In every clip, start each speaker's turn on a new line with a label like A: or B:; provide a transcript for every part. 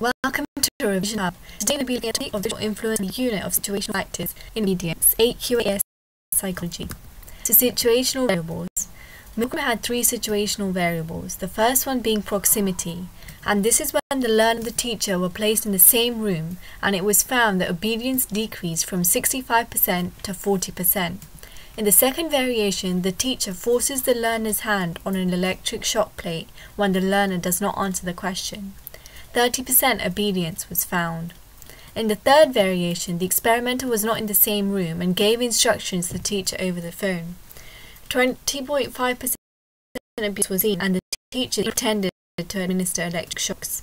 A: Welcome to Revision Hub. Today we'll looking at the of social influence and unit of situational factors in obedience, AQAS psychology. So situational variables. Milgram had three situational variables, the first one being proximity, and this is when the learner and the teacher were placed in the same room and it was found that obedience decreased from 65% to 40%. In the second variation, the teacher forces the learner's hand on an electric shock plate when the learner does not answer the question. 30% obedience was found. In the third variation, the experimenter was not in the same room and gave instructions to the teacher over the phone. 20.5% obedience was seen and the teacher intended to administer electric shocks.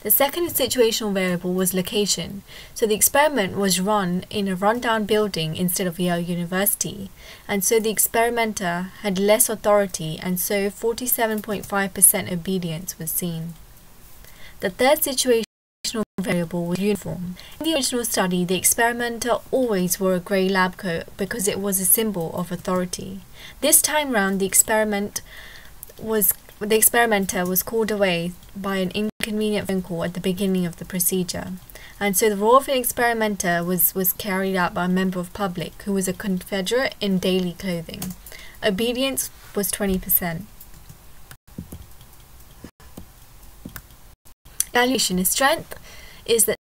A: The second situational variable was location, so the experiment was run in a rundown building instead of Yale University, and so the experimenter had less authority and so 47.5% obedience was seen. The third situational variable was uniform. In the original study, the experimenter always wore a grey lab coat because it was a symbol of authority. This time round, the experiment was the experimenter was called away by an inconvenient phone call at the beginning of the procedure. And so the role of an experimenter was, was carried out by a member of public who was a Confederate in daily clothing. Obedience was 20%. Evaluation is strength is that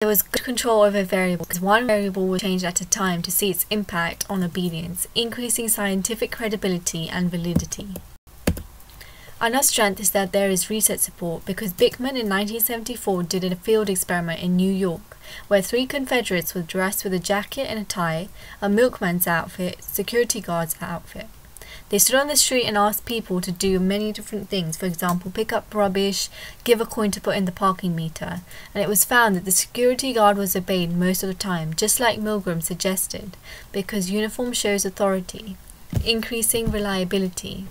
A: there was good control over variables because one variable was changed at a time to see its impact on obedience, increasing scientific credibility and validity. Another strength is that there is research support because Bickman in 1974 did a field experiment in New York where three Confederates were dressed with a jacket and a tie, a milkman's outfit, security guard's outfit. They stood on the street and asked people to do many different things, for example, pick up rubbish, give a coin to put in the parking meter, and it was found that the security guard was obeyed most of the time, just like Milgram suggested, because uniform shows authority, increasing reliability.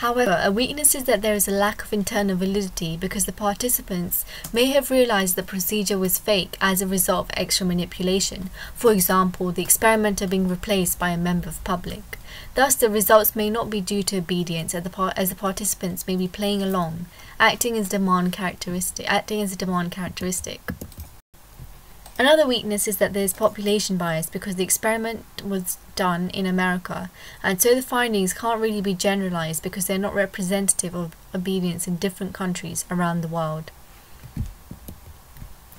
A: However, a weakness is that there is a lack of internal validity because the participants may have realized the procedure was fake as a result of extra manipulation, for example, the experimenter being replaced by a member of public. Thus, the results may not be due to obedience as the, participants may be playing along, acting as demand characteristic, acting as a demand characteristic. Another weakness is that there is population bias because the experiment was done in America, and so the findings can't really be generalized because they're not representative of obedience in different countries around the world.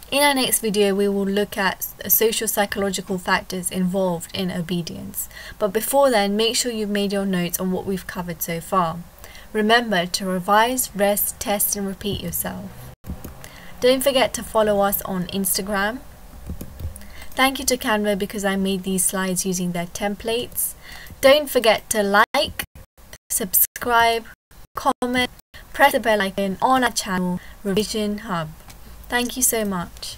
A: In our next video, we will look at uh, social psychological factors involved in obedience. But before then, make sure you've made your notes on what we've covered so far. Remember to revise, rest, test, and repeat yourself. Don't forget to follow us on Instagram, Thank you to Canva because I made these slides using their templates. Don't forget to like, subscribe, comment, press the bell icon on our channel, Revision Hub. Thank you so much.